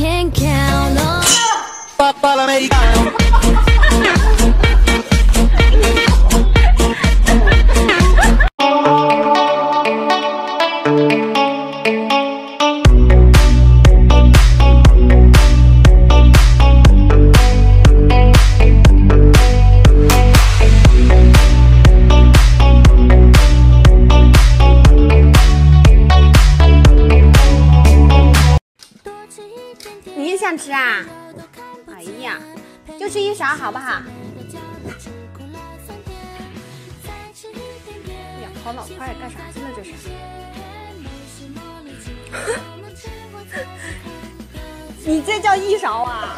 can count on. L'americano. 是啊？哎呀，就吃一勺好不好？哎呀，跑老快干啥去了这是？你这叫一勺啊？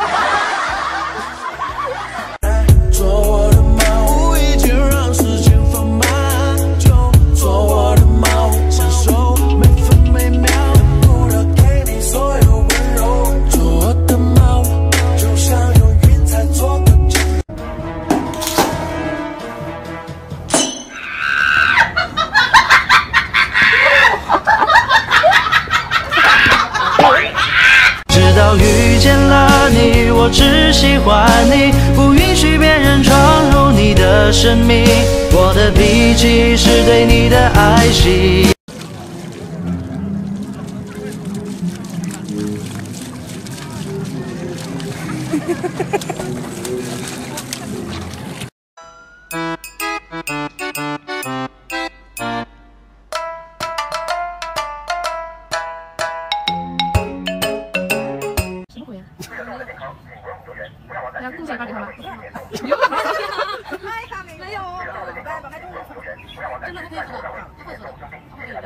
见了你，我只喜欢你，不允许别人闯入你的生命。我的脾气是对你的爱惜。那故事发给他吗？没有，真的不可以喝的，不会喝的，不可以的。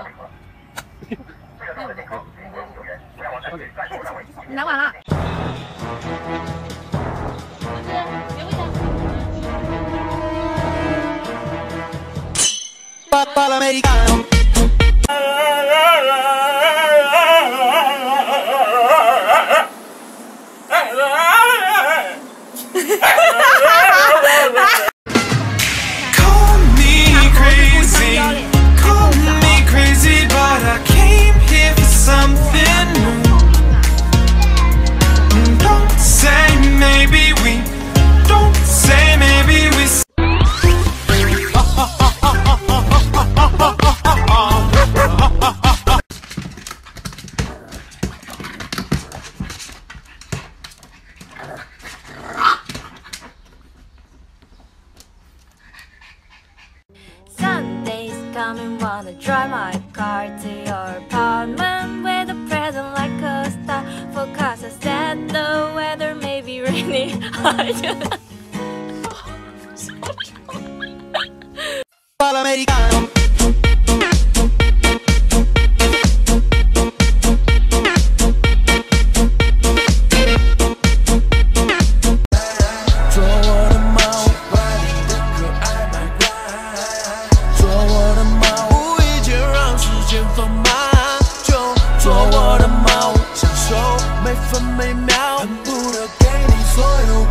你拿完了。Papà l'americano. Coming, wanna drive my car to your apartment with a present like a star. Forecast has said the weather may be rainy. Papà 分每秒，恨不得给你所有。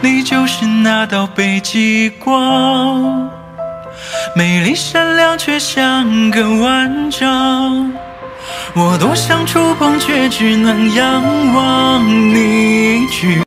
你就是那道北极光，美丽善良却像个顽障。我多想触碰，却只能仰望你一句。